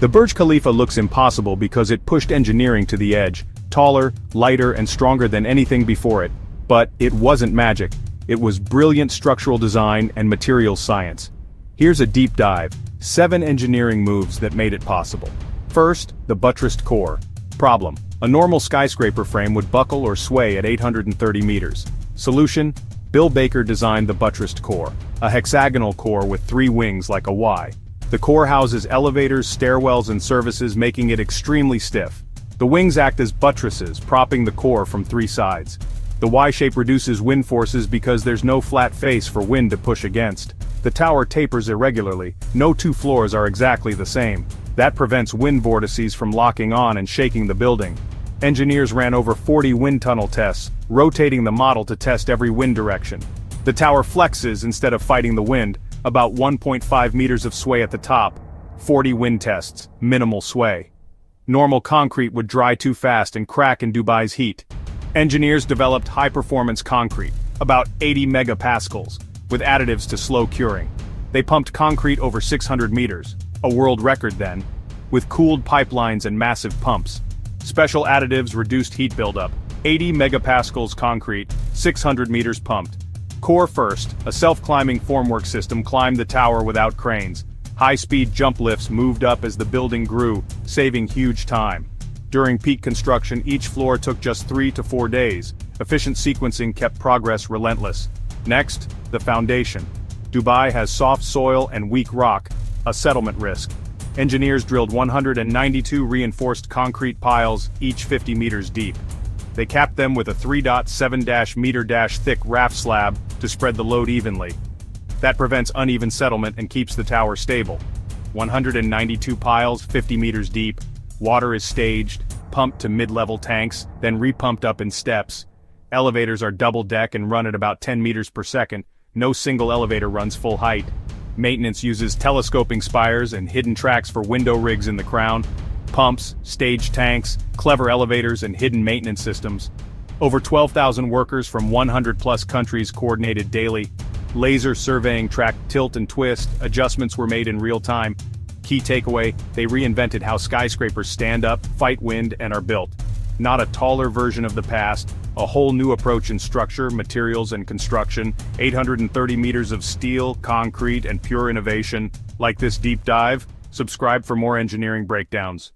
The Burj Khalifa looks impossible because it pushed engineering to the edge, taller, lighter and stronger than anything before it. But it wasn't magic. It was brilliant structural design and materials science. Here's a deep dive, seven engineering moves that made it possible. First, the buttressed core. Problem. A normal skyscraper frame would buckle or sway at 830 meters. Solution, Bill Baker designed the buttressed core, a hexagonal core with three wings like a Y. The core houses elevators, stairwells and services making it extremely stiff. The wings act as buttresses, propping the core from three sides. The Y-shape reduces wind forces because there's no flat face for wind to push against. The tower tapers irregularly, no two floors are exactly the same. That prevents wind vortices from locking on and shaking the building. Engineers ran over 40 wind tunnel tests, rotating the model to test every wind direction. The tower flexes instead of fighting the wind, about 1.5 meters of sway at the top, 40 wind tests, minimal sway. Normal concrete would dry too fast and crack in Dubai's heat. Engineers developed high-performance concrete, about 80 megapascals, with additives to slow curing. They pumped concrete over 600 meters, a world record then, with cooled pipelines and massive pumps. Special additives reduced heat buildup, 80 megapascals concrete, 600 meters pumped. Core first, a self-climbing formwork system climbed the tower without cranes. High-speed jump lifts moved up as the building grew, saving huge time. During peak construction each floor took just three to four days. Efficient sequencing kept progress relentless. Next, the foundation. Dubai has soft soil and weak rock, a settlement risk. Engineers drilled 192 reinforced concrete piles, each 50 meters deep. They capped them with a 3.7-meter thick raft slab to spread the load evenly. That prevents uneven settlement and keeps the tower stable. 192 piles, 50 meters deep. Water is staged, pumped to mid-level tanks, then repumped up in steps. Elevators are double-deck and run at about 10 meters per second. No single elevator runs full height. Maintenance uses telescoping spires and hidden tracks for window rigs in the crown, pumps, stage tanks, clever elevators and hidden maintenance systems. Over 12,000 workers from 100 plus countries coordinated daily. Laser surveying tracked tilt and twist, adjustments were made in real time. Key takeaway, they reinvented how skyscrapers stand up, fight wind, and are built. Not a taller version of the past, a whole new approach in structure, materials, and construction, 830 meters of steel, concrete, and pure innovation. Like this deep dive? Subscribe for more engineering breakdowns.